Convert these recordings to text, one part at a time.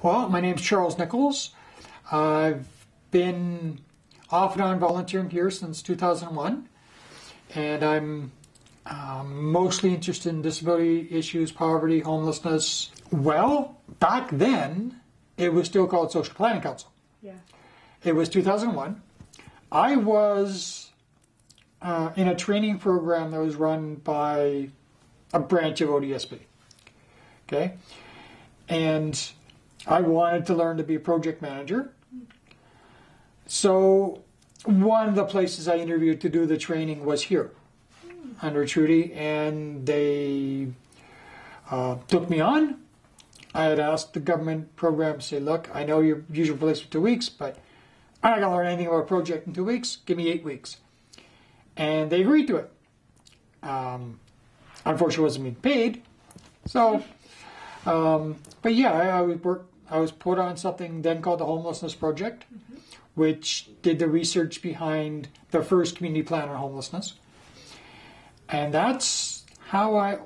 Well, my name's Charles Nichols. I've been off and on volunteering here since 2001, and I'm um, mostly interested in disability issues, poverty, homelessness. Well, back then, it was still called Social Planning Council. Yeah. It was 2001. I was uh, in a training program that was run by a branch of ODSP. Okay? And I wanted to learn to be a project manager. So, one of the places I interviewed to do the training was here under Trudy, and they uh, took me on. I had asked the government program, say, look, I know you're usually place for two weeks, but I'm not going to learn anything about a project in two weeks. Give me eight weeks. And they agreed to it. Um, unfortunately, wasn't being paid. So, um, but yeah, I, I was work, I was put on something then called the Homelessness Project, which did the research behind the first community plan on homelessness. And that's how I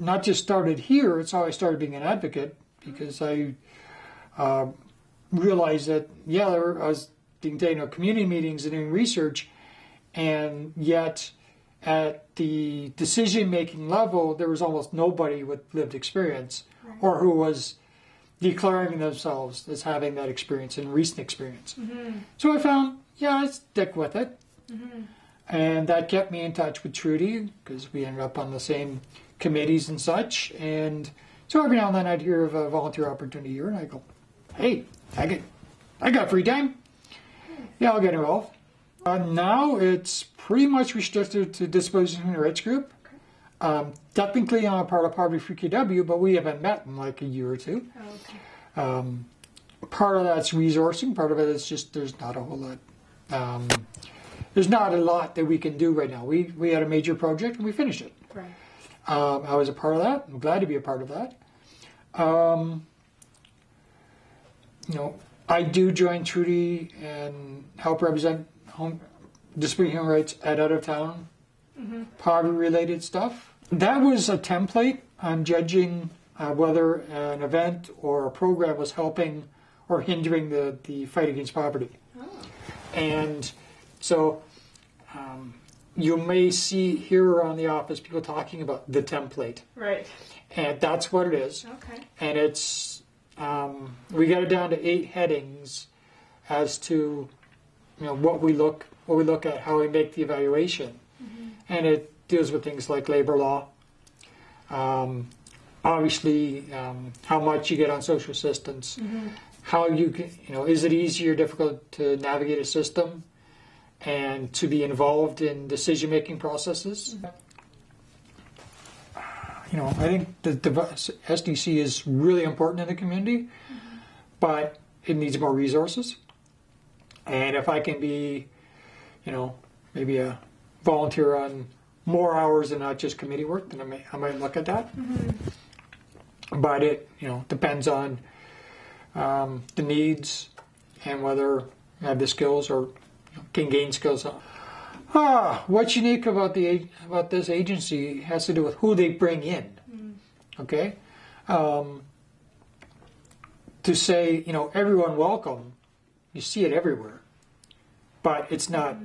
not just started here, it's how I started being an advocate because I uh, realized that, yeah, there I was being taken to community meetings and doing research, and yet at the decision making level, there was almost nobody with lived experience Right. or who was declaring themselves as having that experience and recent experience. Mm-hmm. So I found, yeah, I stick with it. And that kept me in touch with Trudy because we ended up on the same committees and such. And so every now and then I'd hear of a volunteer opportunity here, and I go, "Hey, I get, I got free time. Yeah, I'll get involved." Uh, now it's pretty much restricted to Human Rights Group. Um, technically, I'm a part of Poverty Free KW, but we haven't met in like a year or two. Oh, okay. Um, part of that's resourcing. Part of it is just there's not a whole lot. Um, there's not a lot that we can do right now. We we had a major project and we finished it. Right. Um, I was a part of that. I'm glad to be a part of that. Um, you know, I do join Trudy and help represent home disability human rights at out of town poverty related stuff. That was a template on judging uh, whether an event or a program was helping or hindering the, the fight against poverty. Oh. And so um, you may see here around the office people talking about the template. Right. And that's what it is. Okay. And it's, um, we got it down to eight headings as to, you know, what we look, what we look at, how we make the evaluation. And it deals with things like labor law. Um, obviously, um, how much you get on social assistance, how you can, you know, is it easy or difficult to navigate a system and to be involved in decision making processes? You know, I think the, the SDC is really important in the community, but it needs more resources. And if I can be, you know, maybe a volunteer on more hours and not just committee work, then I, may, I might look at that. But it, you know, depends on um, the needs and whether I have the skills or can gain skills. Ah, what's unique about the about this agency has to do with who they bring in. Okay, um, to say you know everyone welcome, you see it everywhere, but it's not.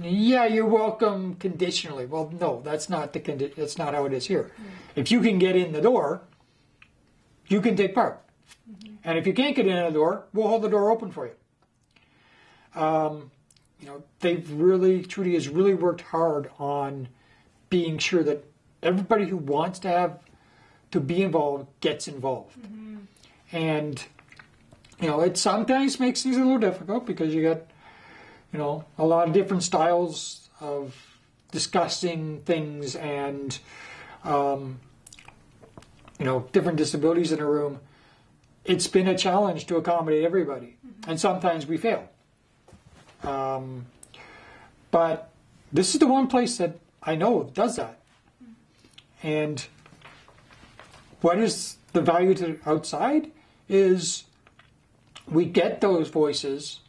Yeah, you're welcome conditionally. Well, no, that's not the condi- That's not how it is here. Mm-hmm. If you can get in the door, you can take part. Mm-hmm. And if you can't get in the door, we'll hold the door open for you. Um, you know, they've really, Trudy has really worked hard on being sure that everybody who wants to have to be involved gets involved. Mm-hmm. And you know, it sometimes makes things a little difficult because you got you know a lot of different styles of discussing things and um, you know different disabilities in a room. It's been a challenge to accommodate everybody, and sometimes we fail. Um, but this is the one place that I know does that. And what is the value to outside is we get those voices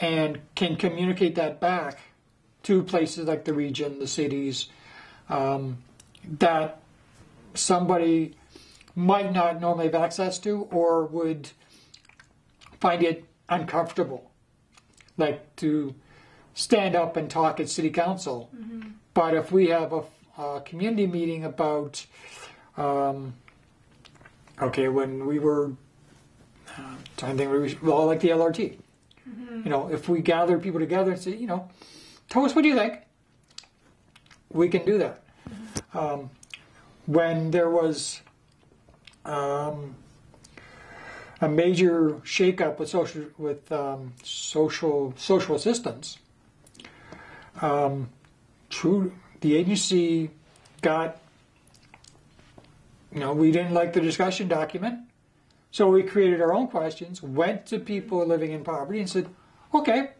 and can communicate that back to places like the region, the cities, um, that somebody might not normally have access to or would find it uncomfortable, like to stand up and talk at city council. But if we have a, a community meeting about, um, okay, when we were uh, trying to think, we were- well, like the LRT. You know, if we gather people together and say, you know, tell us what do you think, we can do that. Um, when there was um, a major shakeup with social with um, social social assistance, um, true, the agency got. You know, we didn't like the discussion document, so we created our own questions. Went to people living in poverty and said, "Okay,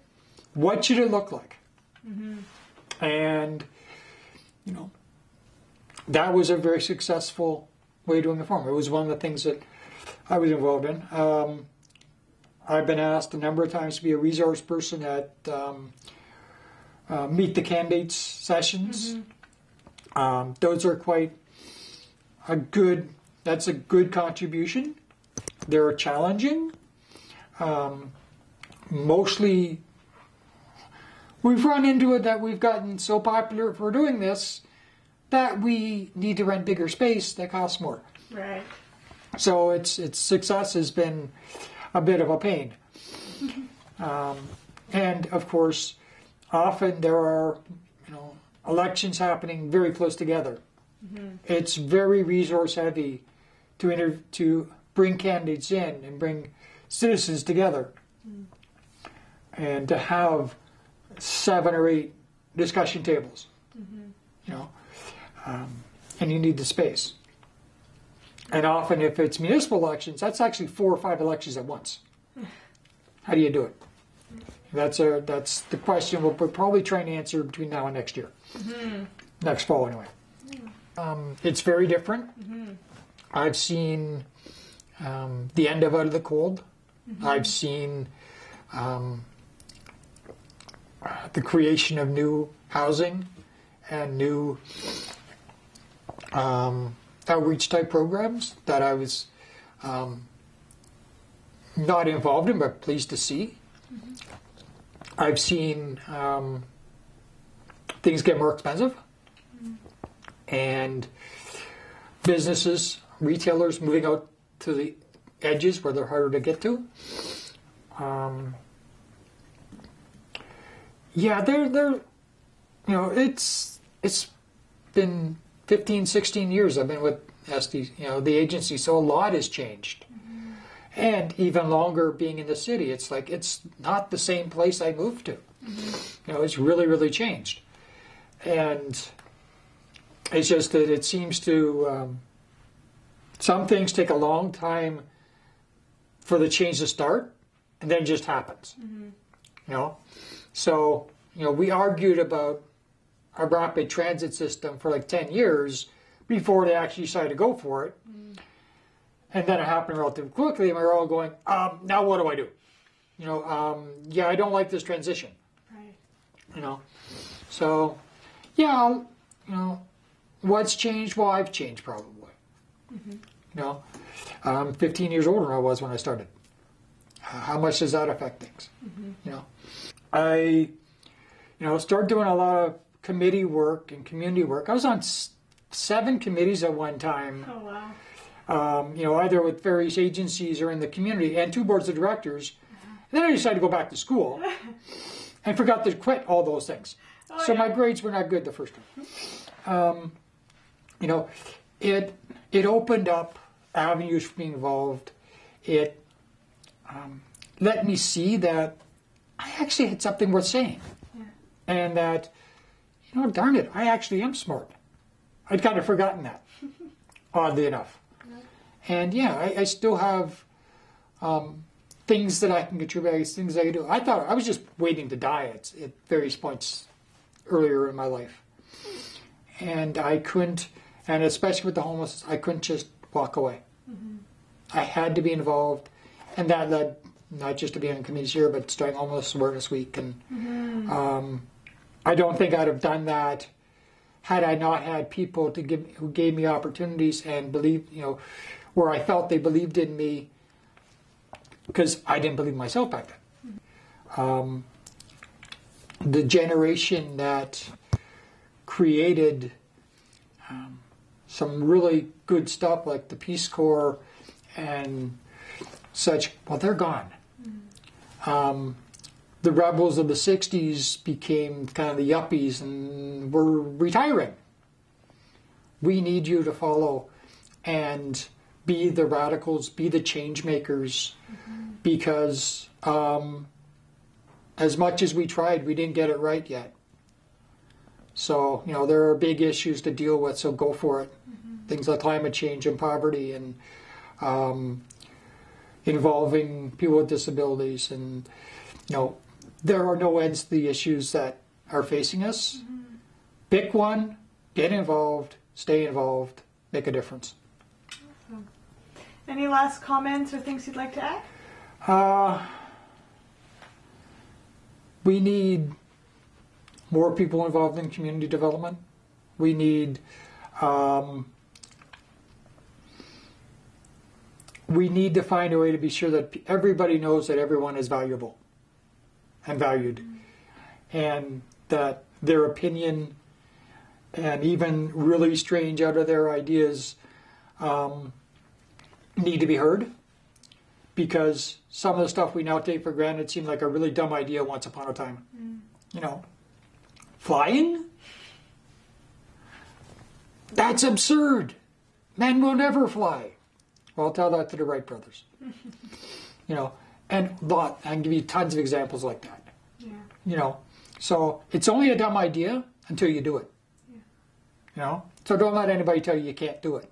what should it look like?" And you know, that was a very successful way of doing the form. It was one of the things that I was involved in. Um, I've been asked a number of times to be a resource person at um, uh, Meet the Candidates sessions. Um, those are quite a good. That's a good contribution. They're challenging. Um, mostly, we've run into it that we've gotten so popular for doing this that we need to rent bigger space that costs more. Right. So its its success has been a bit of a pain. Um, and of course, often there are you know elections happening very close together. It's very resource heavy to inter- to bring candidates in and bring citizens together, and to have seven or eight discussion tables. You know, um, and you need the space. And often, if it's municipal elections, that's actually four or five elections at once. How do you do it? That's a that's the question we'll, we're probably try and answer between now and next year, next fall anyway. Um, it's very different. I've seen um, the end of Out of the Cold. I've seen um, uh, the creation of new housing and new um, outreach type programs that I was um, not involved in, but pleased to see. I've seen um, things get more expensive, and businesses, retailers moving out to the edges where they're harder to get to. Um, yeah, they're they're you know it's it's been 15, 16 years I've been with SD, you know, the agency, so a lot has changed. And even longer being in the city, it's like it's not the same place I moved to. You know, it's really, really changed. And it's just that it seems to, um, some things take a long time for the change to start, and then it just happens. You know? So, you know, we argued about our rapid transit system for like 10 years before they actually decided to go for it. And then it happened relatively quickly, and we were all going, um, now what do I do? You know, um, yeah, I don't like this transition, Right. you know. So, yeah, you know, what's changed? Well, I've changed probably. You know, I'm 15 years older than I was when I started. How much does that affect things? You know, I, you know, started doing a lot of committee work and community work. I was on s- seven committees at one time. Oh wow. Um, you know, either with various agencies or in the community, and two boards of directors. And then I decided to go back to school, and forgot to quit all those things. Oh, so yeah. my grades were not good the first time. Um, you know, it it opened up avenues for being involved. It um, let me see that I actually had something worth saying, Yeah. and that you know, darn it, I actually am smart. I'd kind of forgotten that, oddly enough. And yeah, I, I still have um, things that I can contribute, things I can do. I thought I was just waiting to die at, at various points earlier in my life. And I couldn't, and especially with the homeless, I couldn't just walk away. I had to be involved, and that led not just to being in committees here, but starting Homeless Awareness Week. And um, I don't think I'd have done that had I not had people to give who gave me opportunities and believe, you know, where I felt they believed in me because I didn't believe myself back then. Um, the generation that created um, some really good stuff like the Peace Corps and such, well, they're gone. Um, the rebels of the 60s became kind of the yuppies and were retiring. We need you to follow and be the radicals, be the change makers, because um, as much as we tried, we didn't get it right yet. So, you know, there are big issues to deal with, so go for it. Things like climate change and poverty and um, involving people with disabilities. And, you know, there are no ends to the issues that are facing us. Pick one, get involved, stay involved, make a difference. Any last comments or things you'd like to add? Uh, we need more people involved in community development. We need um, we need to find a way to be sure that everybody knows that everyone is valuable and valued, and that their opinion and even really strange out of their ideas um, need to be heard because some of the stuff we now take for granted seemed like a really dumb idea once upon a time. You know, flying? That's absurd. Men will never fly. Well, tell that to the Wright brothers. you know, and lot. I can give you tons of examples like that. Yeah. You know, so it's only a dumb idea until you do it. You know, so don't let anybody tell you you can't do it.